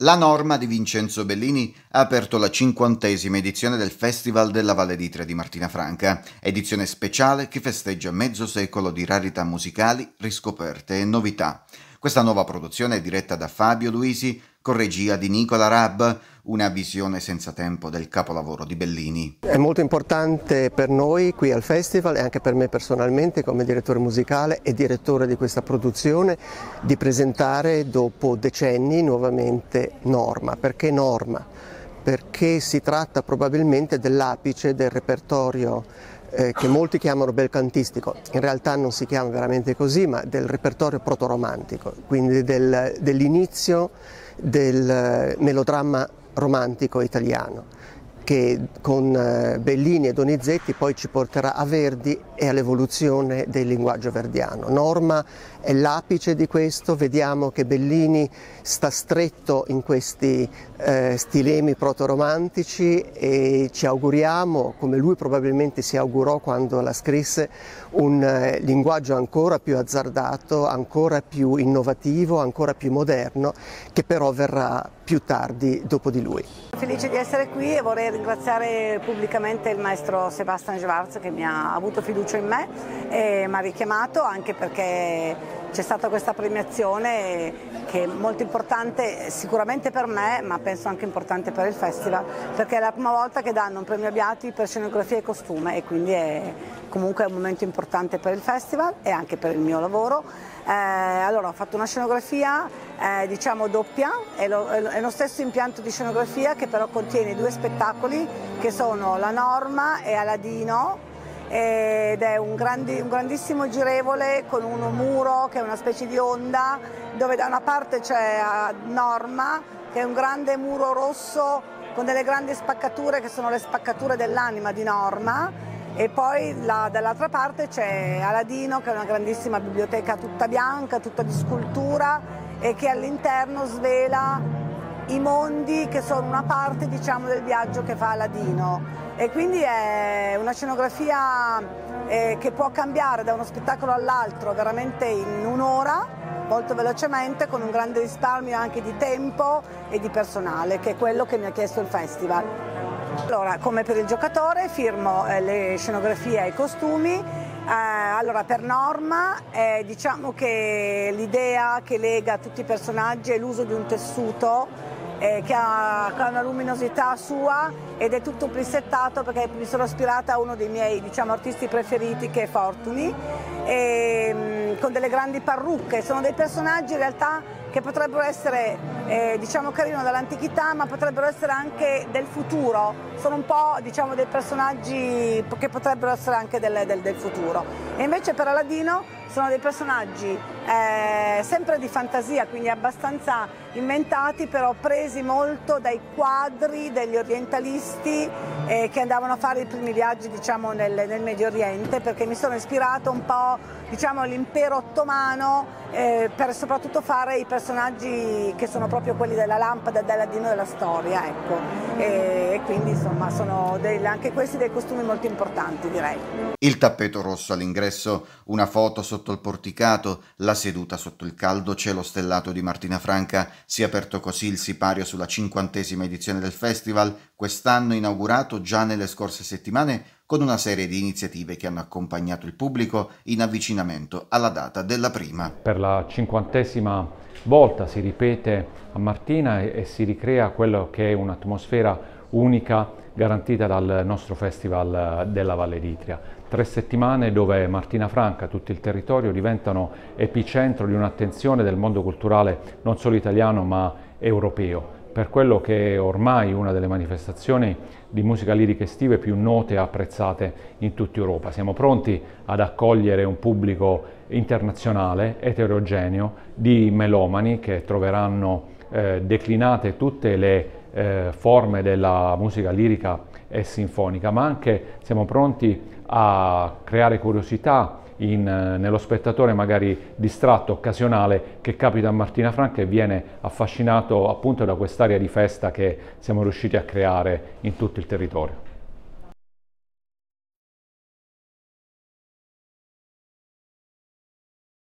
La norma di Vincenzo Bellini ha aperto la cinquantesima edizione del Festival della Valle d'Itria di Martina Franca, edizione speciale che festeggia mezzo secolo di rarità musicali, riscoperte e novità. Questa nuova produzione è diretta da Fabio Luisi, con regia di Nicola Rabb, una visione senza tempo del capolavoro di Bellini. È molto importante per noi qui al festival e anche per me personalmente come direttore musicale e direttore di questa produzione di presentare dopo decenni nuovamente Norma. Perché Norma? Perché si tratta probabilmente dell'apice del repertorio eh, che molti chiamano bel cantistico, in realtà non si chiama veramente così, ma del repertorio protoromantico, quindi del, dell'inizio del melodramma romantico italiano che con eh, Bellini e Donizetti poi ci porterà a Verdi e all'evoluzione del linguaggio verdiano. Norma è l'apice di questo, vediamo che Bellini sta stretto in questi eh, stilemi protoromantici e ci auguriamo, come lui probabilmente si augurò quando la scrisse, un eh, linguaggio ancora più azzardato, ancora più innovativo, ancora più moderno, che però verrà più tardi dopo di lui. Felice di essere qui e vorrei ringraziare pubblicamente il maestro Sebastian Schwarz che mi ha avuto fiducia in me e mi ha richiamato anche perché c'è stata questa premiazione che è molto importante sicuramente per me ma penso anche importante per il festival perché è la prima volta che danno un premio Abbiati per scenografia e costume e quindi è comunque un momento importante per il festival e anche per il mio lavoro. Eh, allora ho fatto una scenografia eh, diciamo doppia, è lo, è lo stesso impianto di scenografia che però contiene due spettacoli che sono La Norma e Aladino ed è un, grandi, un, grandissimo girevole con un muro che è una specie di onda dove da una parte c'è Norma che è un grande muro rosso con delle grandi spaccature che sono le spaccature dell'anima di Norma e poi la, dall'altra parte c'è Aladino che è una grandissima biblioteca tutta bianca, tutta di scultura e che all'interno svela i mondi che sono una parte diciamo, del viaggio che fa Aladino e quindi è una scenografia eh, che può cambiare da uno spettacolo all'altro veramente in un'ora, molto velocemente, con un grande risparmio anche di tempo e di personale, che è quello che mi ha chiesto il festival. Allora, come per il giocatore, firmo eh, le scenografie e i costumi. Eh, allora, per norma, eh, diciamo che l'idea che lega tutti i personaggi è l'uso di un tessuto eh, che, ha, che, ha, una luminosità sua ed è tutto plissettato perché mi sono ispirata a uno dei miei diciamo, artisti preferiti che è Fortuny, e, mm, con delle grandi parrucche, sono dei personaggi in realtà che potrebbero essere eh, diciamo carino dall'antichità ma potrebbero essere anche del futuro, sono un po' diciamo dei personaggi che potrebbero essere anche del, del, del futuro. E invece per Aladino sono dei personaggi eh, sempre di fantasia, quindi abbastanza inventati, però presi molto dai quadri degli orientalisti eh, che andavano a fare i primi viaggi diciamo, nel, nel, Medio Oriente, perché mi sono ispirato un po' diciamo, all'impero ottomano eh, per soprattutto fare i personaggi che sono proprio quelli della lampada dell'Aladino della storia. Ecco. E, e, quindi insomma sono dei, anche questi dei costumi molto importanti direi. Il tappeto rosso all'ingresso, una foto sotto il porticato, la seduta sotto il caldo cielo stellato di Martina Franca, si è aperto così il sipario sulla cinquantesima edizione del festival, quest'anno inaugurato già nelle scorse settimane con una serie di iniziative che hanno accompagnato il pubblico in avvicinamento alla data della prima. Per la cinquantesima volta si ripete a Martina e, e si ricrea quello che è un'atmosfera unica garantita dal nostro Festival della Valle d'Itria. Tre settimane dove Martina Franca, tutto il territorio diventano epicentro di un'attenzione del mondo culturale non solo italiano ma europeo per quello che è ormai una delle manifestazioni di musica lirica estive più note e apprezzate in tutta Europa. Siamo pronti ad accogliere un pubblico internazionale, eterogeneo, di melomani che troveranno eh, declinate tutte le eh, forme della musica lirica e sinfonica, ma anche siamo pronti a creare curiosità in, eh, nello spettatore magari distratto, occasionale, che capita a Martina Franca e viene affascinato appunto da quest'area di festa che siamo riusciti a creare in tutto il territorio.